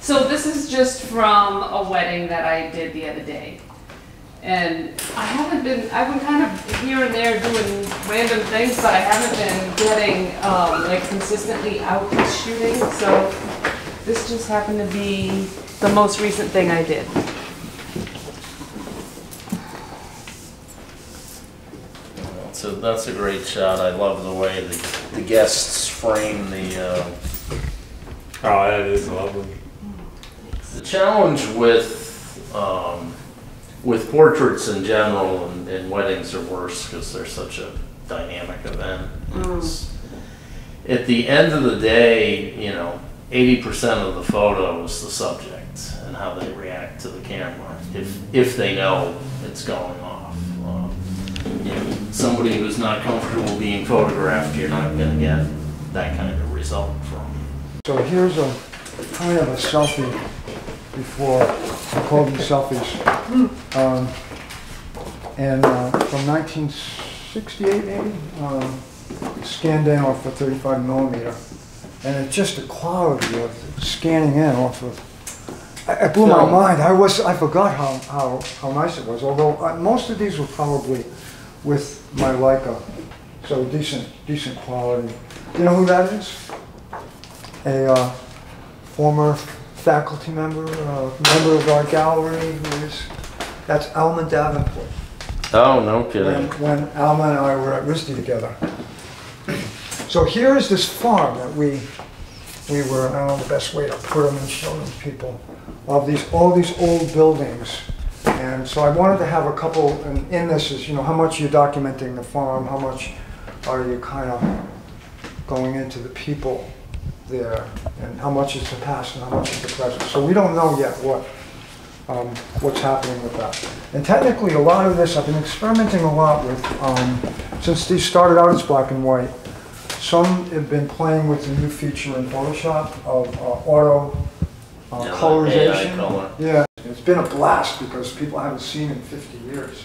So this is just from a wedding that I did the other day. And I haven't been, I've been kind of here and there doing random things, but I haven't been getting, um, like consistently out shooting, so this just happened to be the most recent thing I did. So that's a great shot. I love the way the, the guests frame the, uh, Oh, that is lovely. The challenge with, um, with portraits in general and, and weddings are worse because they're such a dynamic event. It's- At the end of the day, you know, eighty percent of the photo is the subject and how they react to the camera, if, if they know it's going off. Um, you know, Somebody who's not comfortable being photographed, you're not gonna get that kind of result from. So here's a kind of a selfie before, I call these selfies. Um, And uh, from 1968 maybe, um, scanned in off a 35 millimeter. And it's just the quality of scanning in off of, it blew my mind. I was, I forgot how, how, how nice it was. Although uh, most of these were probably with my Leica, so decent, decent quality. You know who that is? a uh, former faculty member, uh, member of our gallery, who is, that's Alma Davenport. Oh, no When, kidding. when Alma and I were at RISD together. So here is this farm that we, we were, I don't know the best way to put them and show them to people, of these, all these old buildings. And so I wanted to have a couple, and in this is, you know, how much you're documenting the farm, how much are you kind of going into the people there, and how much is the past and how much is the present. So we don't know yet what, um, what's happening with that. And technically, a lot of this, I've been experimenting a lot with, um, since these started out as black and white. Some have been playing with the new feature in Photoshop of uh, auto uh, Yeah, colorization. Color. Yeah, it's been a blast because people haven't seen it in 50 years.